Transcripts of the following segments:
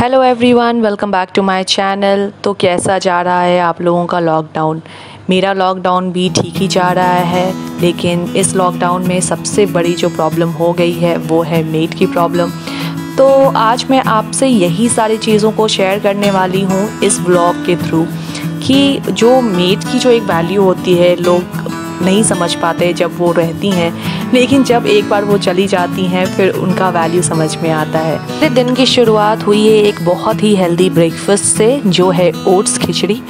Hello everyone welcome back to my channel तो कैसा जा रहा है आप लोगों का लॉकडाउन मेरा लॉकडाउन भी ठीक ही जा रहा है, लेकिन इस लॉकडाउन में सबसे बड़ी जो प्रॉब्लम हो गई है, वो है मेट की प्रॉब्लम तो आज मैं आपसे यही सारी चीज़ों को शेयर करने वाली हूँ इस ब्लॉग के थ्रू कि जो मेट की जो एक वैल्यू होती है, लोग नहीं समझ पाते जब वो रहती हैं लेकिन जब एक बार वो चली जाती हैं, फिर उनका वैल्यू समझ में आता है। दिन की शुरुआत हुई है एक बहुत ही हेल्दी ब्रेकफास्ट से, जो है ओट्स खिचड़ी।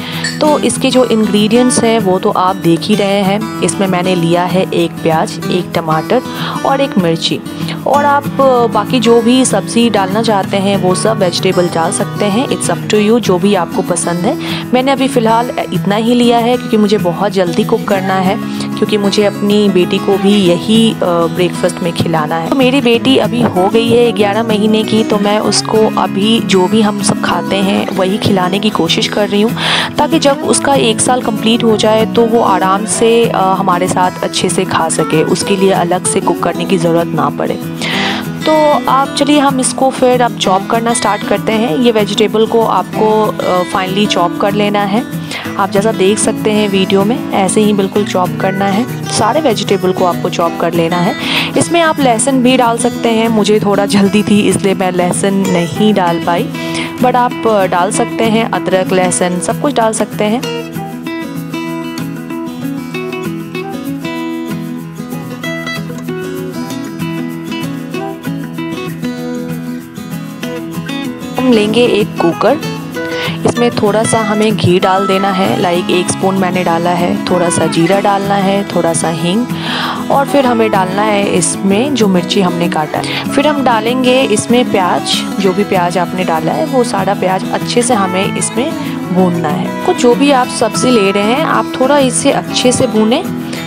तो इसके जो इंग्रेडिएंट्स हैं, वो तो आप देख ही रहे हैं। इसमें मैंने लिया है एक प्याज, एक टमाटर और एक मिर्ची। और आप, बाकी जो भी सब्ज़ी डालना चाहते हैं, वो सब वेजिटेबल डाल सकते हैं। इट्स अप टू यू जो भी आपको पसंद है। मैंने अभी फ़िलहाल इतना ही लिया है, क्योंकि मुझे बहुत जल्दी कुक करना है। क्योंकि मुझे अपनी बेटी को भी यही ब्रेकफास्ट में खिलाना है। तो मेरी बेटी अभी हो गई है ग्यारह महीने की तो मैं उसको अभी जो भी हम सब खाते हैं, वही खिलाने की कोशिश कर रही हूँ। ताकि जब उसका एक साल कंप्लीट हो जाए तो वो आराम से हमारे साथ अच्छे से खा सके। उसके लिए अलग से कुक करने की ज़रूरत ना पड़े। तो आप चलिए, हम इसको फिर अब चॉप करना स्टार्ट करते हैं। ये वेजिटेबल को आपको फाइनली चॉप कर लेना है। आप जैसा देख सकते हैं वीडियो में, ऐसे ही बिल्कुल चॉप करना है। सारे वेजिटेबल को आपको चॉप कर लेना है। इसमें आप लहसुन भी डाल सकते हैं। मुझे थोड़ा जल्दी थी, इसलिए मैं लहसुन नहीं डाल पाई। बट आप डाल सकते हैं, अदरक, लहसुन, सब कुछ डाल सकते हैं। हम लेंगे एक कुकर। इसमें थोड़ा सा हमें घी डाल देना है लाइक एक स्पून मैंने डाला है थोड़ा सा जीरा डालना है थोड़ा सा हींग, और फिर हमें डालना है इसमें जो मिर्ची हमने काटा है। फिर हम डालेंगे इसमें प्याज, जो भी प्याज आपने डाला है, वो सारा प्याज अच्छे से हमें इसमें भूनना है। कुछ जो भी आप सब्ज़ी ले रहे हैं, आप थोड़ा इसे अच्छे से भूनें,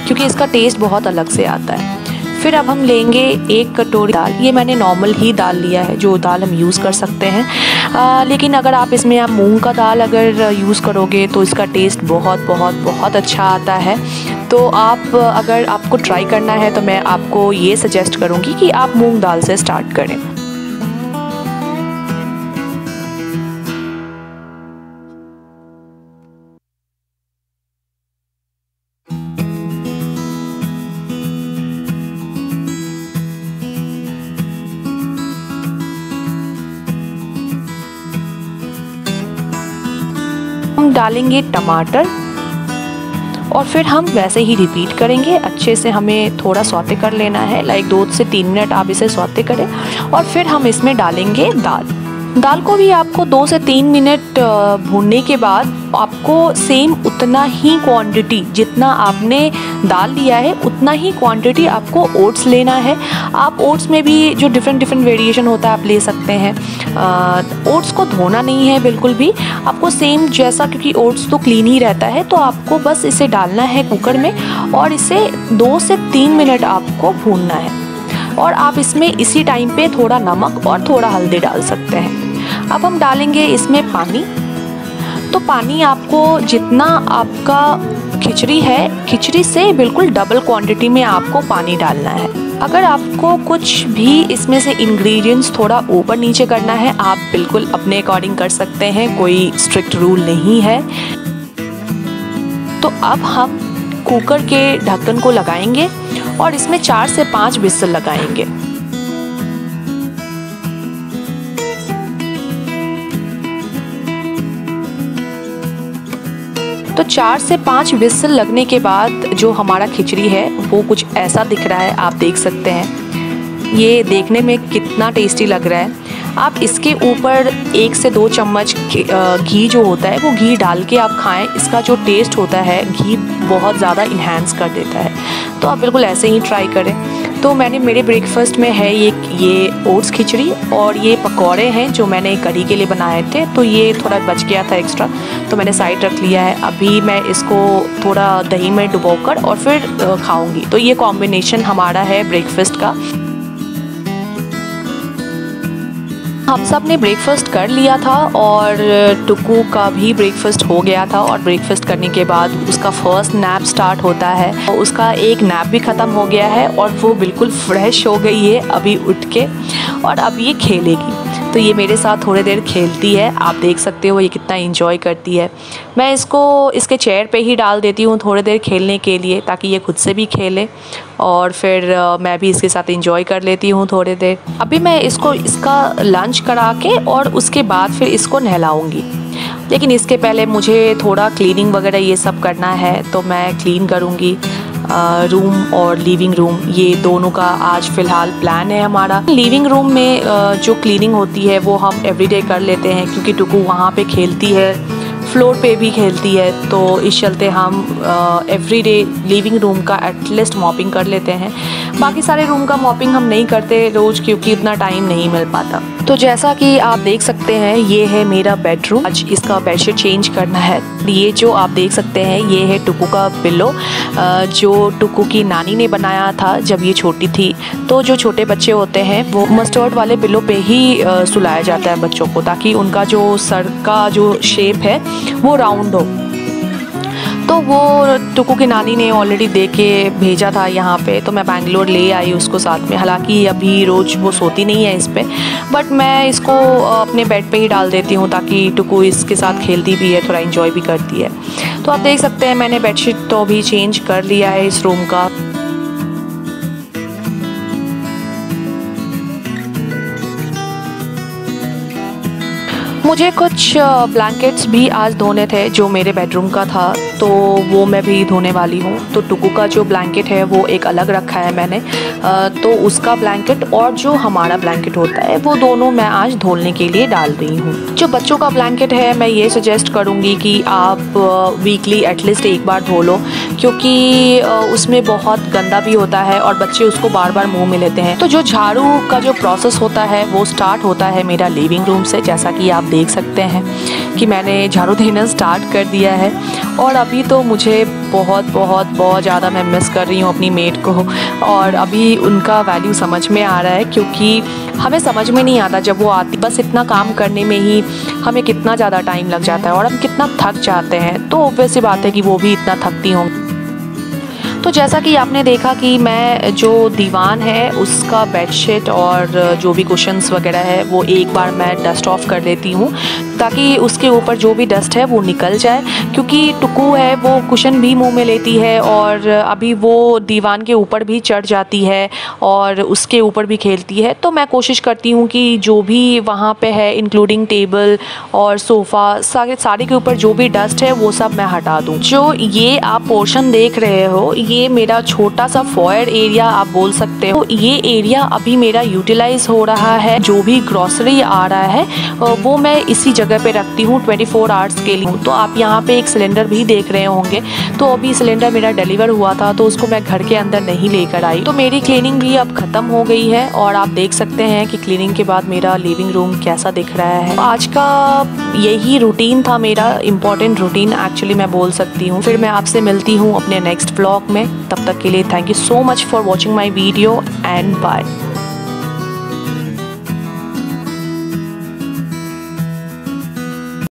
क्योंकि इसका टेस्ट बहुत अलग से आता है। फिर अब हम लेंगे एक कटोरी दाल। ये मैंने नॉर्मल ही दाल लिया है जो दाल हम यूज़ कर सकते हैं। आ, लेकिन अगर आप इसमें आप मूंग का दाल अगर यूज़ करोगे तो इसका टेस्ट बहुत बहुत बहुत अच्छा आता है। तो आप अगर आपको ट्राई करना है तो मैं आपको ये सजेस्ट करूँगी कि आप मूँग दाल से स्टार्ट करें। हम डालेंगे टमाटर और फिर हम वैसे ही रिपीट करेंगे। अच्छे से हमें थोड़ा सौते कर लेना है। लाइक दो से तीन मिनट आप इसे सौते करें और फिर हम इसमें डालेंगे दाल। दाल को भी आपको दो से तीन मिनट भूनने के बाद आपको सेम उतना ही क्वांटिटी जितना आपने दाल लिया है, उतना ही क्वांटिटी आपको ओट्स लेना है। आप ओट्स में भी जो डिफरेंट डिफरेंट वेरिएशन होता है, आप ले सकते हैं। ओट्स को धोना नहीं है बिल्कुल भी। आपको सेम जैसा क्योंकि ओट्स तो क्लीन ही रहता है तो आपको बस इसे डालना है कुकर में और इसे दो से तीन मिनट आपको भूनना है। और आप इसमें इसी टाइम पे थोड़ा नमक और थोड़ा हल्दी डाल सकते हैं। अब हम डालेंगे इसमें पानी। तो पानी आपको जितना आपका खिचड़ी है, खिचड़ी से बिल्कुल डबल क्वांटिटी में आपको पानी डालना है। अगर आपको कुछ भी इसमें से इंग्रेडिएंट्स थोड़ा ऊपर नीचे करना है, आप बिल्कुल अपने अकॉर्डिंग कर सकते हैं, कोई स्ट्रिक्ट रूल नहीं है। तो अब हम कुकर के ढक्कन को लगाएँगे और इसमें चार से पाँच बिस्सल लगाएँगे। चार से पाँच विसल लगने के बाद जो हमारा खिचड़ी है, वो कुछ ऐसा दिख रहा है, आप देख सकते हैं। ये देखने में कितना टेस्टी लग रहा है। आप इसके ऊपर एक से दो चम्मच घी जो होता है, वो घी डाल के आप खाएँ। इसका जो टेस्ट होता है, घी बहुत ज़्यादा इन्हेंस कर देता है। तो आप बिल्कुल ऐसे ही ट्राई करें। तो मैंने मेरे ब्रेकफास्ट में है ये ये ओट्स खिचड़ी और ये पकौड़े हैं जो मैंने कड़ी के लिए बनाए थे तो ये थोड़ा बच गया था एक्स्ट्रा तो मैंने साइड रख लिया है। अभी मैं इसको थोड़ा दही में डुबोकर और फिर खाऊँगी। तो ये कॉम्बिनेशन हमारा है ब्रेकफास्ट का। हम सबने ब्रेकफास्ट कर लिया था और टुकू का भी ब्रेकफास्ट हो गया था और ब्रेकफास्ट करने के बाद उसका फ़र्स्ट नैप स्टार्ट होता है। उसका एक नैप भी ख़त्म हो गया है और वो बिल्कुल फ्रेश हो गई है, अभी उठ के और अब ये खेलेगी। तो ये मेरे साथ थोड़ी देर खेलती है। आप देख सकते हो ये कितना इंजॉय करती है। मैं इसको, इसके चेयर पे ही डाल देती हूँ थोड़ी देर खेलने के लिए ताकि ये खुद से भी खेले। और फिर मैं भी इसके साथ इंजॉय कर लेती हूँ थोड़ी देर। अभी मैं इसको, इसका लंच करा के और उसके बाद फिर इसको नहलाऊँगी। लेकिन इसके पहले मुझे थोड़ा क्लीनिंग वगैरह ये सब करना है तो मैं क्लीन करूँगी। रूम और लिविंग रूम ये दोनों का आज फ़िलहाल प्लान है हमारा। लिविंग रूम में जो क्लीनिंग होती है, वो हम एवरीडे कर लेते हैं, क्योंकि टुकू वहाँ पे खेलती है फ्लोर पे भी खेलती है तो इस चलते हम एवरी डे लिविंग रूम का एटलीस्ट मॉपिंग कर लेते हैं। बाकी सारे रूम का मॉपिंग हम नहीं करते रोज़, क्योंकि उतना टाइम नहीं मिल पाता। तो जैसा कि आप देख सकते हैं, ये है मेरा बेडरूम आज इसका बेडशीट चेंज करना है। ये जो आप देख सकते हैं, ये है टुकू का पिल्लो जो टुकू की नानी ने बनाया था जब ये छोटी थी। तो जो छोटे बच्चे होते हैं, वो मस्टर्ड वाले पिल्लो पे ही सुलाया जाता है बच्चों को, ताकि उनका जो सर का जो शेप है, वो राउंड हो। तो वो टुकू की नानी ने ऑलरेडी दे के भेजा था यहाँ पे तो मैं बैंगलोर ले आई उसको साथ में। हालाँकि अभी रोज़ वो सोती नहीं है इस पर बट मैं इसको अपने बेड पे ही डाल देती हूँ ताकि टुकू इसके साथ खेलती भी है, थोड़ा इन्जॉय भी करती है। तो आप देख सकते हैं, मैंने बेडशीट तो अभी चेंज कर लिया है इस रूम का। मुझे कुछ ब्लैंकेट्स भी आज धोने थे, जो मेरे बेडरूम का था तो वो मैं भी धोने वाली हूँ। तो टुकू का जो ब्लैंकेट है, वो एक अलग रखा है मैंने। तो उसका ब्लैंकेट और जो हमारा ब्लैंकेट होता है, वो दोनों मैं आज धोने के लिए डाल रही हूँ। जो बच्चों का ब्लैंकेट है, मैं ये सजेस्ट करूँगी कि आप वीकली एटलीस्ट एक बार धो लो, क्योंकि उसमें बहुत गंदा भी होता है और बच्चे उसको बार बार मुँह में लेते हैं। तो जो झाड़ू का जो प्रोसेस होता है, वो स्टार्ट होता है मेरा लिविंग रूम से, जैसा कि आप देख सकते हैं कि मैंने झाड़ू देना स्टार्ट कर दिया है। और अभी तो मुझे बहुत बहुत बहुत ज़्यादा मैं मिस कर रही हूँ अपनी मेड को। और अभी उनका वैल्यू समझ में आ रहा है क्योंकि हमें समझ में नहीं आता जब वो आती, बस इतना काम करने में ही हमें कितना ज़्यादा टाइम लग जाता है और हम कितना थक जाते हैं। तो वैसी बात है कि वो भी इतना थकती होंगी। तो जैसा कि आपने देखा कि मैं जो दीवान है, उसका बेडशीट और जो भी कुशंस वगैरह है, वो एक बार मैं डस्ट ऑफ़ कर देती हूँ, ताकि उसके ऊपर जो भी डस्ट है वो निकल जाए, क्योंकि टुकू है, वो कुशन भी मुँह में लेती है और अभी वो दीवान के ऊपर भी चढ़ जाती है और उसके ऊपर भी खेलती है। तो मैं कोशिश करती हूँ कि जो भी वहाँ पे है इंक्लूडिंग टेबल और सोफ़ा सारे सारे के ऊपर जो भी डस्ट है, वो सब मैं हटा दूँ। जो ये आप पोर्शन देख रहे हो ये मेरा छोटा सा फॉयर एरिया आप बोल सकते हो। ये एरिया अभी मेरा यूटिलाइज हो रहा है, जो भी ग्रॉसरी आ रहा है वो मैं इसी जगह पे रखती हूँ ट्वेंटी फोर आवर्स के लिए। तो आप यहाँ पे एक सिलेंडर भी देख रहे होंगे। तो अभी सिलेंडर मेरा डिलीवर हुआ था तो उसको मैं घर के अंदर नहीं लेकर आई। तो मेरी क्लीनिंग भी अब ख़त्म हो गई है और आप देख सकते हैं कि क्लीनिंग के बाद मेरा लिविंग रूम कैसा दिख रहा है। आज का यही रूटीन था मेरा इम्पोर्टेंट रूटीन एक्चुअली मैं बोल सकती हूँ। फिर मैं आपसे मिलती हूँ अपने नेक्स्ट ब्लॉग में। तब तक के लिए thank you so much for watching my video and bye